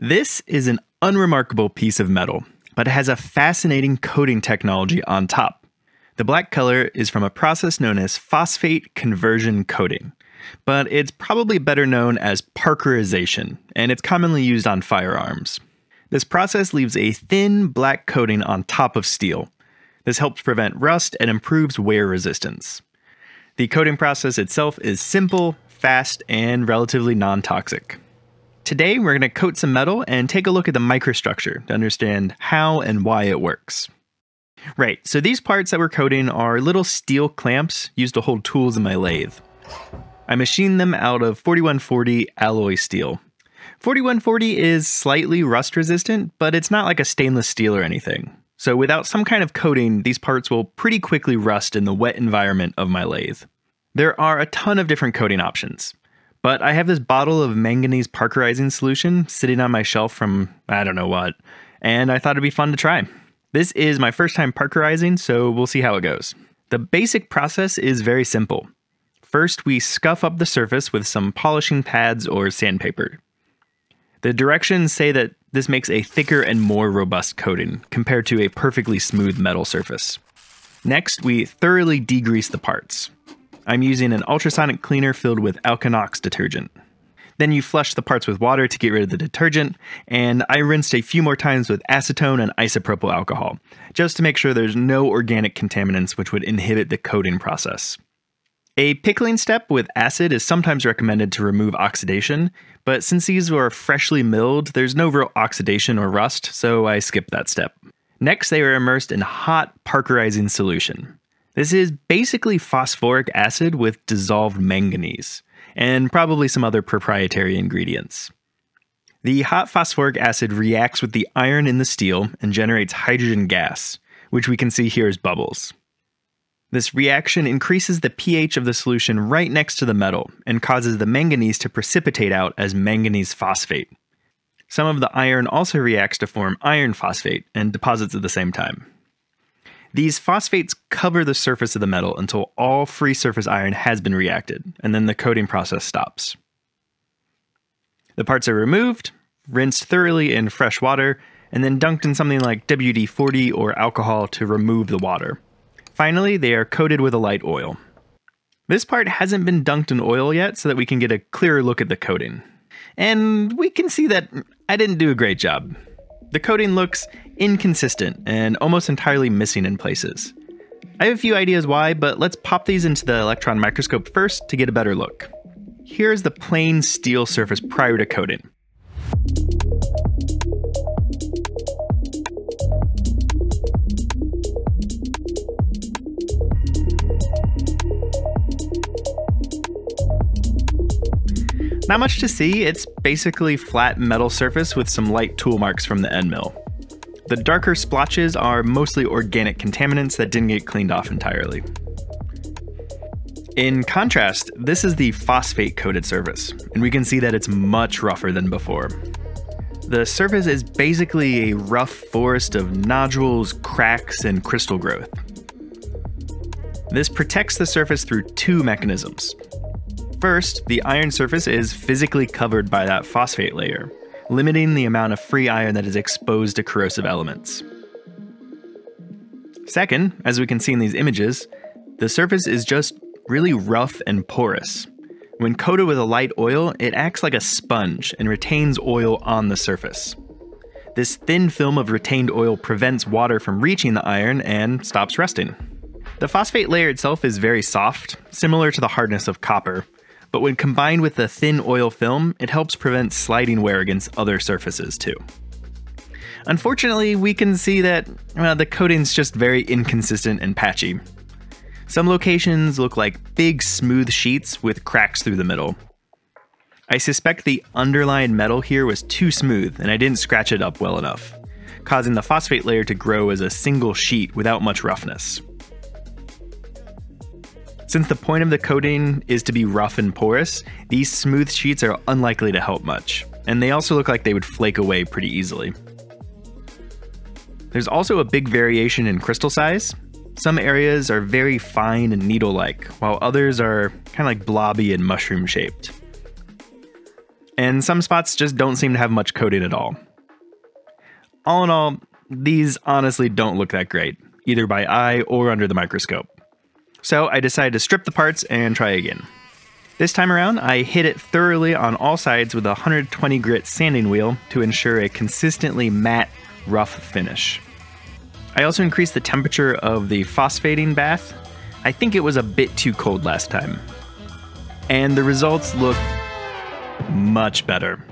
This is an unremarkable piece of metal, but it has a fascinating coating technology on top. The black color is from a process known as phosphate conversion coating, but it's probably better known as Parkerization, and it's commonly used on firearms. This process leaves a thin black coating on top of steel. This helps prevent rust and improves wear resistance. The coating process itself is simple, fast, and relatively non toxic. Today, we're going to coat some metal and take a look at the microstructure to understand how and why it works. Right, so these parts that we're coating are little steel clamps used to hold tools in my lathe. I machined them out of 4140 alloy steel. 4140 is slightly rust resistant, but it's not like a stainless steel or anything. So without some kind of coating, these parts will pretty quickly rust in the wet environment of my lathe. There are a ton of different coating options. But I have this bottle of manganese parkerizing solution sitting on my shelf from I don't know what, and I thought it'd be fun to try. This is my first time parkerizing, so we'll see how it goes. The basic process is very simple. First, we scuff up the surface with some polishing pads or sandpaper. The directions say that this makes a thicker and more robust coating compared to a perfectly smooth metal surface. Next, we thoroughly degrease the parts. I'm using an ultrasonic cleaner filled with Alconox detergent. Then you flush the parts with water to get rid of the detergent, and I rinsed a few more times with acetone and isopropyl alcohol, just to make sure there's no organic contaminants which would inhibit the coating process. A pickling step with acid is sometimes recommended to remove oxidation, but since these were freshly milled, there's no real oxidation or rust, so I skipped that step. Next, they are immersed in hot parkerizing solution. This is basically phosphoric acid with dissolved manganese, and probably some other proprietary ingredients. The hot phosphoric acid reacts with the iron in the steel and generates hydrogen gas, which we can see here as bubbles. This reaction increases the pH of the solution right next to the metal and causes the manganese to precipitate out as manganese phosphate. Some of the iron also reacts to form iron phosphate and deposits at the same time. These phosphates cover the surface of the metal until all free surface iron has been reacted, and then the coating process stops. The parts are removed, rinsed thoroughly in fresh water, and then dunked in something like WD 40 or alcohol to remove the water. Finally, they are coated with a light oil. This part hasn't been dunked in oil yet so that we can get a clearer look at the coating. And we can see that I didn't do a great job. The coating looks inconsistent and almost entirely missing in places. I have a few ideas why, but let's pop these into the electron microscope first to get a better look. Here's the plain steel surface prior to coating. Not much to see, it's basically flat metal surface with some light tool marks from the end mill. The darker splotches are mostly organic contaminants that didn't get cleaned off entirely. In contrast, this is the phosphate coated surface, and we can see that it's much rougher than before. The surface is basically a rough forest of nodules, cracks, and crystal growth. This protects the surface through two mechanisms First, the iron surface is physically covered by that phosphate layer, limiting the amount of free iron that is exposed to corrosive elements. Second, as we can see in these images, the surface is just really rough and porous. When coated with a light oil, it acts like a sponge and retains oil on the surface. This thin film of retained oil prevents water from reaching the iron and stops rusting. The phosphate layer itself is very soft, similar to the hardness of copper, but when combined with the thin oil film, it helps prevent sliding wear against other surfaces too. Unfortunately, we can see that well, the coating's just very inconsistent and patchy. Some locations look like big smooth sheets with cracks through the middle. I suspect the underlying metal here was too smooth and I didn't scratch it up well enough, causing the phosphate layer to grow as a single sheet without much roughness. Since the point of the coating is to be rough and porous, these smooth sheets are unlikely to help much, and they also look like they would flake away pretty easily. There's also a big variation in crystal size. Some areas are very fine and needle-like, while others are kind of like blobby and mushroom-shaped. and some spots just don't seem to have much coating at all. All in all, these honestly don't look that great, either by eye or under the microscope. So I decided to strip the parts and try again. This time around, I hit it thoroughly on all sides with a 120 grit sanding wheel to ensure a consistently matte, rough finish. I also increased the temperature of the phosphating bath. I think it was a bit too cold last time. And the results look much better.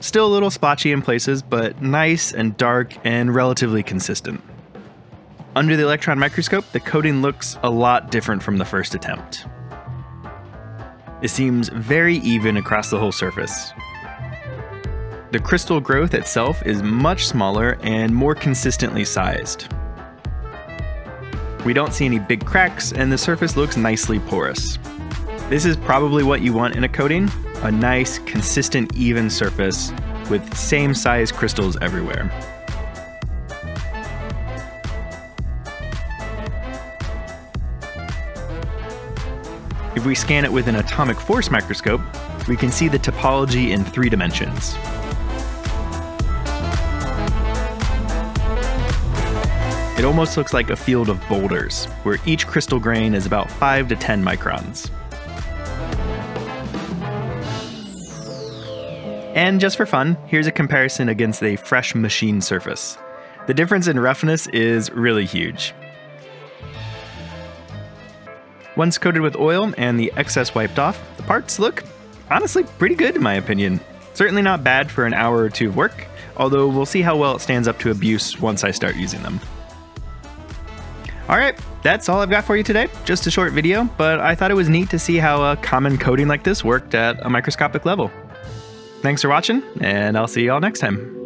Still a little splotchy in places, but nice and dark and relatively consistent. Under the electron microscope, the coating looks a lot different from the first attempt. It seems very even across the whole surface. The crystal growth itself is much smaller and more consistently sized. We don't see any big cracks, and the surface looks nicely porous. This is probably what you want in a coating, a nice, consistent, even surface with same size crystals everywhere. If we scan it with an atomic force microscope, we can see the topology in three dimensions. It almost looks like a field of boulders, where each crystal grain is about 5 to 10 microns. And just for fun, here's a comparison against a fresh machine surface. The difference in roughness is really huge. Once coated with oil and the excess wiped off, the parts look honestly pretty good in my opinion. Certainly not bad for an hour or two of work, although we'll see how well it stands up to abuse once I start using them. Alright, that's all I've got for you today. Just a short video, but I thought it was neat to see how a common coating like this worked at a microscopic level. Thanks for watching, and I'll see you all next time.